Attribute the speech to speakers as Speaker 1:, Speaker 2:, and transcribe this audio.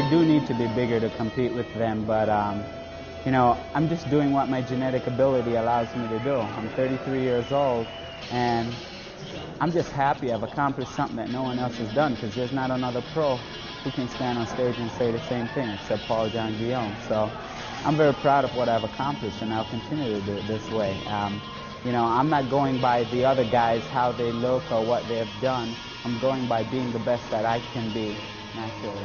Speaker 1: I do need to be bigger to compete with them, but um, you know, I'm just doing what my genetic ability allows me to do. I'm 33 years old, and I'm just happy I've accomplished something that no one else has done because there's not another pro who can stand on stage and say the same thing except Paul John Guillaume. So I'm very proud of what I've accomplished, and I'll continue to do it this way. Um, you know, I'm not going by the other guys, how they look or what they have done. I'm going by being the best that I can be naturally.